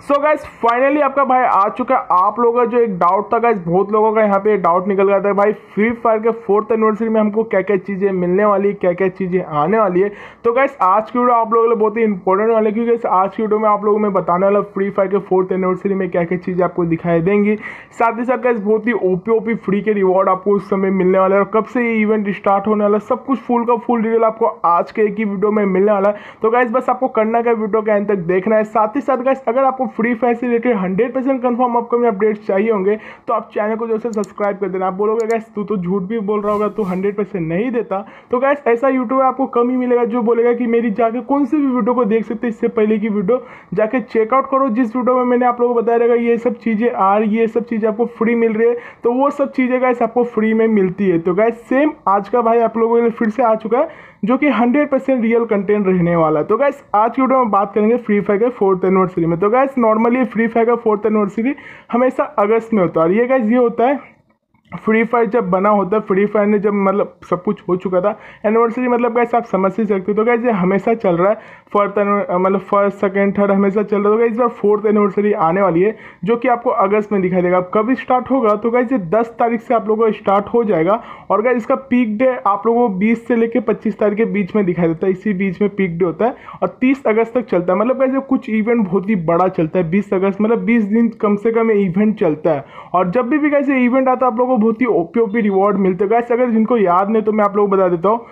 So guys finally आपका भाई आ चुका है। आप लोगों का जो एक डाउट था गाइस बहुत लोगों का यहाँ पे डाउट निकल गया था। भाई फ्री फायर के फोर्थ एनिवर्सरी में हमको क्या क्या चीज़ें मिलने वाली है क्या क्या चीज़ें आने वाली है। तो गाइस आज की वीडियो आप लोगों के लिए बहुत ही इंपॉर्टेंट वाली क्योंकि आज की वीडियो में आप लोगों में बताने वाला फ्री फायर के फोर्थ एनिवर्सरी में क्या क्या चीज़ें आपको दिखाई देंगी। साथ ही साथ गाइस बहुत ही ओपी ओपी फ्री के रिवॉर्ड आपको उस समय मिलने वाला और कब से ये इवेंट स्टार्ट होने वाला सब कुछ फुल का फुल डिटेल आपको आज के एक ही वीडियो में मिलने वाला है। तो गाइस बस आपको करना क्या वीडियो के एंड तक देखना है। साथ ही साथ गाइस अगर आपको फ्री फायर से related hundred percent confirm upcoming updates चाहिए होंगे तो आप चैनल को जो है सब्सक्राइब कर देना। आप बोलोगे, गैस, तू तो झूठ भी बोल रहा होगा, तू हंड्रेड परसेंट नहीं देता। तो गैस, ऐसा यूट्यूब आपको कम ही मिलेगा जो बोलेगा कि मेरी जाके कौन सी भी वीडियो को देख सकते इससे पहले की वीडियो जाके चेकआउट करो। जिस वीडियो में मैंने आप लोगों को बताया रहेगा, ये सब चीज़ें आ रही ये सब चीज़ें आपको फ्री मिल रही है। तो वो सब चीज़ें गैस आपको फ्री में मिलती है। तो गैस सेम आज का भाई आप लोगों के लिए फिर से आ चुका है। जो कि 100 परसेंट रियल कंटेंट रहने वाला है। तो गैस आज की वीडियो में बात करेंगे फ्री फायर के फोर्थ एनिवर्सरी में। तो गैस नॉर्मली फ्री फायर का फोर्थ एनिवर्सरी हमेशा अगस्त में होता है। और ये गैस ये होता है फ्री फायर जब बना होता है फ्री फायर ने जब मतलब सब कुछ हो चुका था एनिवर्सरी मतलब कैसे आप समझ ही सकते हो। तो कैसे हमेशा चल रहा है। फर्थ मतलब फ़र्स्ट सेकेंड थर्ड हमेशा चल रहा है। तो इस बार फोर्थ एनिवर्सरी आने वाली है, जो कि आपको अगस्त में दिखाई देगा। कब स्टार्ट होगा तो कैसे दस तारीख से आप लोगों को स्टार्ट हो जाएगा। और क्या इसका पीक डे आप लोगों को बीस से लेकर पच्चीस तारीख के बीच में दिखाई देता है। इसी बीच में पीक डे होता है और तीस अगस्त तक चलता है। मतलब कैसे कुछ इवेंट बहुत ही बड़ा चलता है। बीस अगस्त मतलब बीस दिन कम से कम इवेंट चलता है। और जब भी भी कैसे इवेंट आता है, आप लोगों को बहुत ही ओपी ओपी रिवॉर्ड मिलते गए अगर जिनको याद नहीं तो मैं आप लोग बता देता हूँ।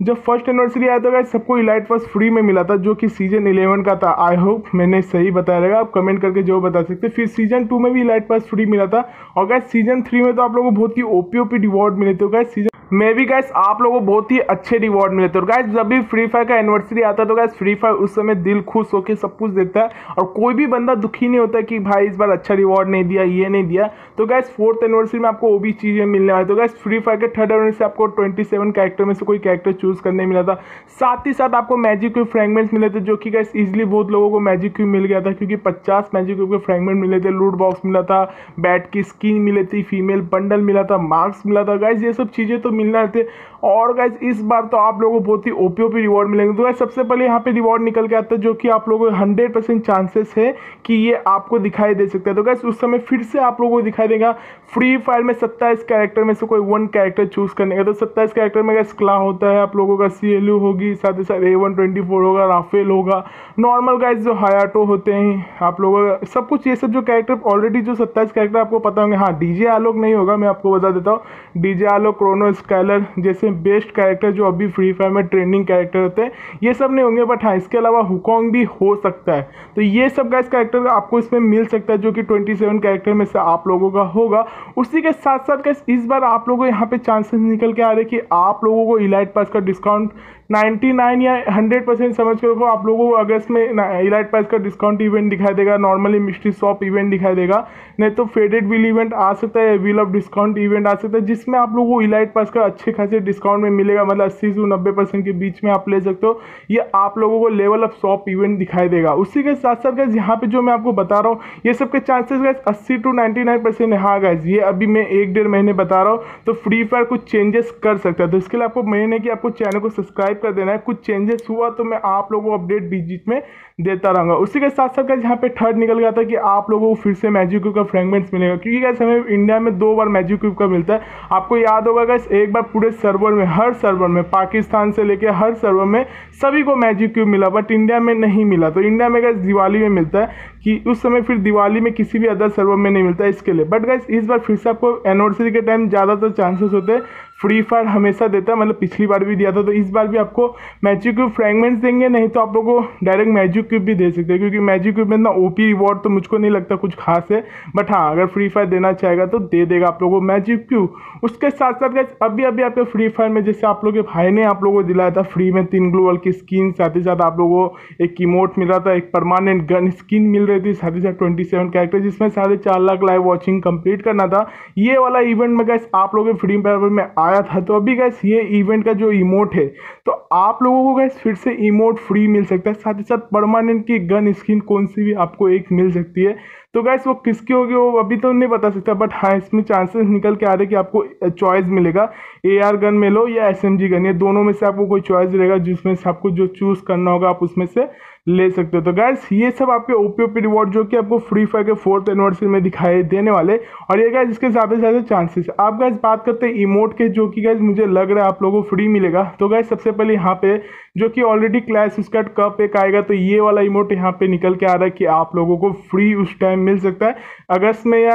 जब फ़र्स्ट एनिवर्सरी आया था गाइस सबको इलाइट फ़र्स्ट फ्री में मिला था, जो कि सीज़न 11 का था। आई होप मैंने सही बताया रहेगा। आप कमेंट करके जो बता सकते फिर सीज़न टू में भी इलाइट फ़र्स्ट फ्री मिला था। और गाइस सीज़न थ्री में तो आप लोगों को बहुत ही ओपी ओपी रिवॉर्ड मिले थे। गाइस सीज़न मे भी गैस आप लोगों को बहुत ही अच्छे रिवॉर्ड मिलते और गैस जब भी फ्री फायर का एनिवर्सरी आता है तो गैस फ्री फायर उस समय दिल खुश होकर सब कुछ देखता है। और कोई भी बंदा दुखी नहीं होता कि भाई, इस बार अच्छा रिवॉर्ड नहीं दिया, ये नहीं दिया। तो गैस फोर्थ एनिवर्सरी में आपको वो भी चीज़ें मिलने वाली। तो गैस फ्री फायर के थर्ड एनिवर्सरी आपको ट्वेंटी सेवन कैरेक्टर में से कोई कैरेक्टर चूज़ करने मिला था। साथ ही साथ आपको मैजिक क्यूब फ्रेगमेंट्स मिले थे, जो कि गैस इजिली बहुत लोगों को मैजिक क्यूब मिल गया था, क्योंकि पचास मैजिक क्यूब के फ्रेगमेंट मिले थे। लूट बॉक्स मिला था बैट की स्किन मिली थी फीमेल बंडल मिला था मार्क्स मिला था। गैस ये सब चीज़ें तो मिलना थे और गैस इस बार तो आप लोगों को बहुत ही ओपी ओपी रिवॉर्ड मिलेंगे। तो गैस सबसे पहले यहाँ पे रिवॉर्ड निकल के आता है, जो कि आप लोगों को हंड्रेड परसेंट चांसेस है कि ये आपको दिखाई दे सकता है। तो गैस उस समय फिर से आप लोगों को दिखाई देगा फ्री फायर में सत्ताईस कैरेक्टर में से कोई वन कैरेक्टर चूज़ करने का। तो सत्ताईस कैरेक्टर में गैस क्ला होता है, आप लोगों का सीएलयू होगी, साथ ही साथ ए वन ट्वेंटी फोर होगा राफेल होगा। नॉर्मल गाइज़ जो हयाटो होते हैं, आप लोगों का सब कुछ, ये सब जो कैरेक्टर ऑलरेडी जो सत्ताईस कैरेक्टर आपको पता होंगे। हाँ डीजे आलोक नहीं होगा, मैं आपको बता देता हूँ। डीजे आलोक क्रोनो स्कैलर जैसे बेस्ट कैरेक्टर जो अभी फ्री फायर में ट्रेंडिंग कैरेक्टर होते हैं, ये सब नहीं होंगे बट हाँ इसके अलावा हुकोंग भी हो सकता है। तो ये सब गैस कैरेक्टर आपको इसमें मिल सकता है, जो कि 27 कैरेक्टर में से आप लोगों का होगा। उसी के साथ साथ गैस इस बार आप लोगों को यहाँ पे चांसेस निकल के आ रहे कि आप लोगों को इलाइट पास का डिस्काउंट 99 या 100 परसेंट समझ कर रखो, आप लोगों को अगस्त में इलाइट पास का डिस्काउंट इवेंट दिखाई देगा नॉर्मली मिस्ट्री शॉप इवेंट दिखाई देगा, नहीं तो फेडेड विल इवेंट आ सकता है विल ऑफ़ डिस्काउंट इवेंट आ सकता है, जिसमें आप लोगों को इलाइट पास का अच्छे खासे डिस्काउंट में मिलेगा मतलब अस्सी से नब्बे परसेंट के बीच में आप ले सकते हो, ये आप लोगों को लेवल ऑफ़ शॉप इवेंट दिखाई देगा। उसी के साथ साथ गैस यहाँ पे जो मैं आपको बता रहा हूँ, ये सब के चांसेस गैस अस्सी टू नाइन्टी नाइन परसेंट हाँ गैस ये अभी मैं एक डेढ़ महीने बता रहा हूँ तो फ्री फायर कुछ चेंजेस कर सकता है। तो इसके लिए आपको महीने की आपको चैनल को सब्सक्राइब कर देना है। कुछ चेंजेस हुआ तो मैं आप लोगों को अपडेट बीच बीच में देता रहूँगा। उसी के साथ साथ यहाँ पे थर्ड निकल गया था कि आप लोगों को फिर से मैजिक का फ्रेगमेंट्स मिलेगा। क्योंकि गैस हमें इंडिया में दो बार मैजिक क्यूब का मिलता है। आपको याद होगा गैस एक बार पूरे सर्वर में, हर सर्वर में, पाकिस्तान से लेकर हर सर्वर में सभी को मैजिक क्यूब मिला बट इंडिया में नहीं मिला। तो इंडिया में गैस दिवाली में मिलता है कि उस समय फिर दिवाली में किसी भी अदर सर्वर में नहीं मिलता इसके लिए। बट गैस इस बार फिर से आपको एनिवर्सरी के टाइम ज़्यादातर चांसेस होते हैं। फ्री फायर हमेशा देता है। मतलब पिछली बार भी दिया था तो इस बार भी आपको मैजिक क्यूब फ्रेगमेंट्स देंगे, नहीं तो आप लोग को डायरेक्ट मैजिक क्यूब भी दे सकते हैं, क्योंकि मैजिक क्यूब में इतना ओपी रिवॉर्ड तो मुझको नहीं लगता कुछ खास है। बट हाँ अगर फ्री फायर देना चाहेगा तो दे देगा आप लोगों को मैजिक क्यूब उसके साथ साथ गैस अभी अभी आपके फ्री फायर में जैसे आप लोग के भाई ने आप लोगों को दिलाया था फ्री में तीन ग्लोवल की स्किन साथ ही साथ आप लोगों को एक कीमोट मिल रहा था, एक परमानेंट गन स्किन मिल रही थी, साथ ही साथ ट्वेंटी सेवन कैरेक्टर जिसमें साढ़े चार लाख लाइव वॉचिंग कंप्लीट करना था। ये वाला इवेंट में गैस आप लोगों के फ्री फायर में आया था। तो अभी गैस ये इवेंट का जो इमोट है तो आप लोगों को गैस फिर से इमोट फ्री मिल सकता है। साथ ही साथ परमानेंट की गन स्किन कौन सी भी आपको एक मिल सकती है। तो गैस वो किसकी होगी, वो अभी तो नहीं बता सकता बट हाँ इसमें चांसेस निकल के आ रहे कि आपको चॉइस मिलेगा। ए आर गन में लो या एस एम जी गन ये दोनों में से आपको कोई चॉइस रहेगा, जिसमें से आपको जो चूज़ करना होगा, आप उसमें से ले सकते हो। तो गैस ये सब आपके ओपीओपी रिवॉर्ड जो कि आपको फ्री फायर के फोर्थ एनिवर्सरी में दिखाई देने वाले। और ये गैस इसके ज़्यादा से ज़्यादा चांसेस आप गैस बात करते हैं इमोट के, जो कि गैस मुझे लग रहा है आप लोगों को फ्री मिलेगा। तो गैस सबसे पहले यहाँ पे, जो कि ऑलरेडी क्लैश स्कर्ट कप एक आएगा तो ये वाला इमोट यहाँ पे निकल के आ रहा है कि आप लोगों को फ्री उस टाइम मिल सकता है। अगस्त में या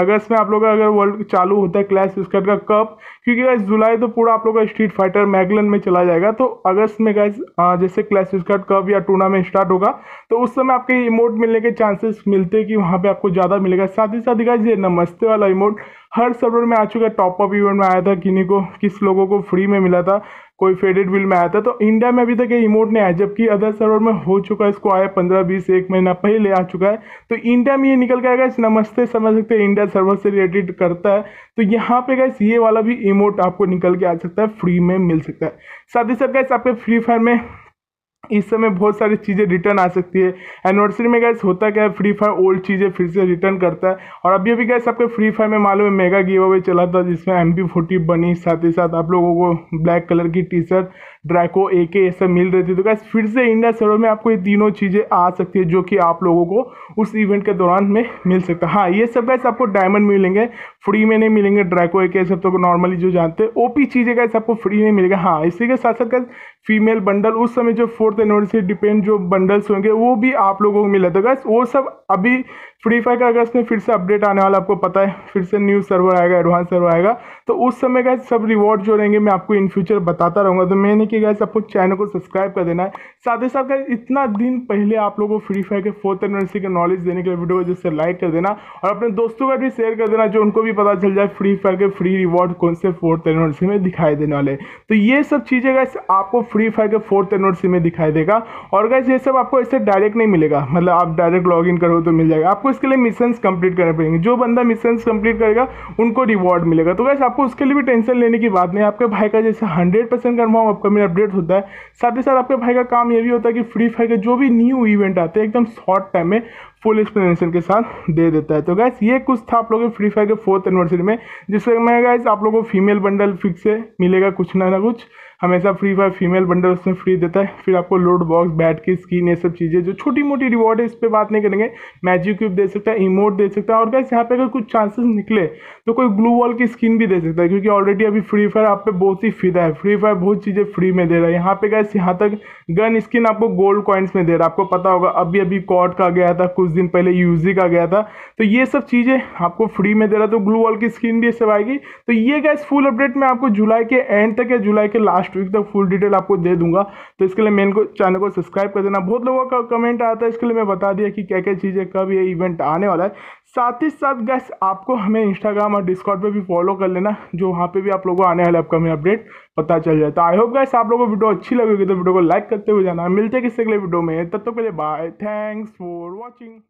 अगस्त में आप लोग अगर वर्ल्ड चालू होता है क्लैश स्कर्ट का कप क्योंकि गैस जुलाई तो पूरा आप लोग का स्ट्रीट फाइटर मैगलन में चला जाएगा। तो अगस्त में गैस जैसे क्लैश स्कर्ट कप या टूर्नामेंट स्टार्ट होगा तो उस समय आपके इमोट मिलने के चांसेस मिलते हैं कि वहाँ पर आपको ज़्यादा मिलेगा। साथ ही साथ गैस ये नमस्ते वाला इमोट हर सर्वर में आ चुका है। टॉप अप इवेंट में आया था, किन्हीं को, किस लोगों को फ्री में मिला था। कोई फेडेड बिल में आया था तो इंडिया में अभी तक ये इमोट नहीं आया, जबकि अदर सर्वर में हो चुका है, इसको आया पंद्रह, बीस, एक महीना पहले आ चुका है। तो इंडिया में ये निकल के आएगा नमस्ते, समझ सकते हैं इंडिया सर्वर से रिलेटेड करता है। तो यहाँ पे गैस ये वाला भी इमोट आपको निकल के आ सकता है फ्री में मिल सकता है। साथ ही साथ गैस आपके फ्री फायर में इस समय बहुत सारी चीज़ें रिटर्न आ सकती है। एनिवर्सरी में गैस होता क्या है फ्री फायर ओल्ड चीज़ें फिर से रिटर्न करता है। और अभी अभी गैस आपके फ्री फायर में मालूम है मेगा गिव अवे चला था, जिसमें एम पी फोर्टी बनी, साथ ही साथ आप लोगों को ब्लैक कलर की T shirt Draco A K ये सब मिल रही थी। तो गैस फिर से इंडिया सर्वर में आपको ये तीनों चीज़ें आ सकती है जो कि आप लोगों को उस इवेंट के दौरान में मिल सकता है। हाँ ये सब गैस आपको डायमंड मिलेंगे फ्री में नहीं मिलेंगे ड्रैको ए के सब तो नॉर्मली जो जानते हैं ओपी चीज़ें गैस आपको फ्री में मिलेगा। हाँ इसी के साथ साथ फीमेल बंडल उस समय जो फोर्थ एनिवर्सरी डिपेंड जो बंडल्स होंगे, वो भी आप लोगों को मिला तो गैस वो सब अभी फ्री फायर का अगस्त में फिर से अपडेट आने वाला, आपको पता है, फिर से न्यू सर्वर आएगा एडवांस सर्वर आएगा। तो उस समय का सब रिवॉर्ड जो रहेंगे, मैं आपको इन फ्यूचर बताता रहूँगा। तो मैंने कि गैस आपको चैनल को सब्सक्राइब कर देना है। साथ ही साथ गैस इतना दिन पहले आप लोगों को फ्री फायर के फोर्थ एनिवर्सरी का नॉलेज देने के लिए वीडियो को जिससे लाइक कर देना और अपने दोस्तों का भी शेयर कर देना जो उनको भी पता चल जाए फ्री फायर के फ्री रिवॉर्ड कौन से फोर्थ एनिवर्सरी में दिखाई देने वाले तो ये सब चीज़ें गैस आपको फ्री फायर के फोर्थ एनिवर्सरी में दिखाई देगा और गैस ये सब आपको इससे डायरेक्ट नहीं मिलेगा। मतलब आप डायरेक्ट लॉग इन करो तो मिल जाएगा। आपको इसके लिए मिशन कंप्लीट करने पड़ेंगे। जो बंदा मिशन कंप्लीट करेगा, उनको रिवॉर्ड मिलेगा। तो वैसे आपको उसके लिए भी टेंशन लेने की बात नहीं आपके भाई का जैसे hundred percent confirm upcoming update होता है। साथ ही साथ आपके भाई का काम ये भी होता है कि फ्री फायर के जो भी न्यू इवेंट आते हैं, एकदम शॉर्ट टाइम में फुल एक्सप्लेनेशन के साथ दे देता है। तो गैस ये कुछ था आप लोगों के फ्री फायर के फोर्थ एनिवर्सरी में, जिसमें गैस आप लोगों को फीमेल बंडल फिक्स से मिलेगा कुछ ना ना कुछ। हमेशा फ्री फायर फीमेल बंडल उसमें फ्री देता है। फिर आपको लोड बॉक्स बैट की स्किन ये सब चीज़ें जो छोटी मोटी रिवॉर्ड है, इस पर बात नहीं करेंगे। मैजिक क्यूब दे सकता है इमोट दे सकता है और गैस यहाँ पे अगर कुछ चांसेस निकले तो कोई ग्लू वॉल की स्किन भी दे सकता है, क्योंकि ऑलरेडी अभी फ्री फायर आप पे बहुत ही फिदा है। फ्री फायर बहुत चीज़ें फ्री में दे रहा है। यहाँ पे गैस यहाँ तक गन स्किन आपको गोल्ड कॉइन्स में दे रहा है। आपको पता होगा, अभी अभी कॉड का गया था, कुछ दिन पहले यूजी का गया था। तो ये सब चीज़ें आपको फ्री में दे रहा है तो ग्लू वॉल की स्किन भी सब आएगी। तो ये गैस फुल अपडेट मैं आपको जुलाई के एंड तक या जुलाई के लास्ट वीक तक फुल डिटेल आपको दे दूँगा। तो इसके लिए मेन को चैनल को सब्सक्राइब कर देना। बहुत लोगों का कमेंट आता है, इसके लिए मैं बता दिया कि क्या क्या चीज़ें, कब ये इवेंट आने वाला है। साथ ही साथ गैस आपको हमें इंस्टाग्राम और डिस्कॉर्ड पे भी फॉलो कर लेना, जो वहाँ पे भी आप लोगों को आने वाले अपकमिंग अपडेट पता चल जाए। तो आई होप गैस आप लोगों को वीडियो अच्छी लगेगी तो वीडियो को लाइक करते हुए जाना। मिलते किसी अगले वीडियो में। तब तक के लिए बाय थैंक्स फॉर वॉचिंग